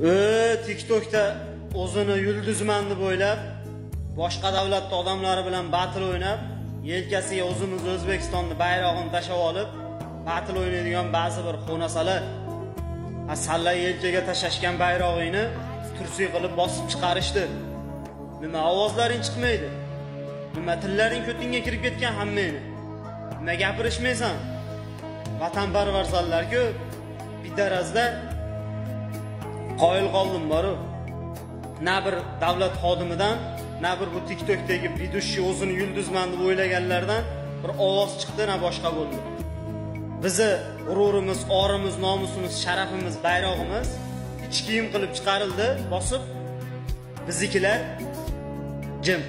e tiktokda o'zini yulduzman deb o'ylab boshqa davlatni odamlari bilan batl o'ynab yelkasiga o'zimiz o'zbekistonni bayrog'ini tashlab olib batl o'ynaydigan ba'zi bir xonasalar. Salla yelkaga tashlashgan bayrog'ingni tursiy qilib bosib chiqarishdi. Nima ovozlaring chiqmaydi? Nima tillaring ko'tingga kirib ketgan hammangni? Nima gapirishmaysan? Vatanparvarsanlar ko'p bidarazda qoyil qoldim boru. Na bir davlat xodimidan na bir bu tiktokdagi ведущий o'zini yulduzman deb o'ylaganlardan bir ovoz chiqdi na boshqa bo'ldi. Bizni g'ururimiz orimiz nomusimiz sharafimiz bayrog'imiz ich kiyim qilib chiqarildi bosib biznikilar jim.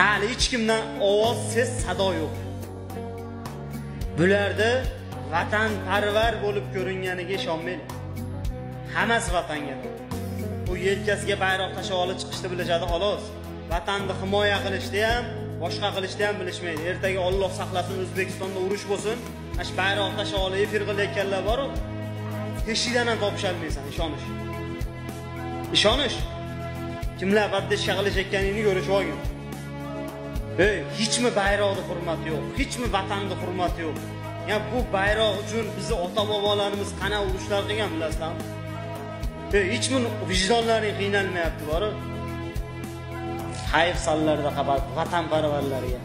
Hali hech kimdan ovoz ses sado yo'q. Bularda vatanparvar bo'lib ko'ringaniga ishonmanglar hammasi vatanga. U yelkasiga bayroq tashlab olib chiqishni bilishadi xolos. Vatanni himoya qilishni ham boshqa qilishni ham bilishmaydi. Ertaga olloh saqlasin o'zbekistonda urush bo'lsin. Mana shu bayroq tashlab olib efir qilayotganlar boru teshikdan ham topisholmaysan ishonish. Ishonish. Kimlar poddeshka qilishayotganingni ko'rish olgin ey hechmi bayroqni hurmati yo'q hechmi vatanni hurmati yo'q? Ya bu bayroq uchun bizni ota bobolarimiz qanaqa urushlar qilgan bilasizlarmi? Hech kim vijdonlaring qiynalmayapti borib hayf sonlarda vatanparvarlarga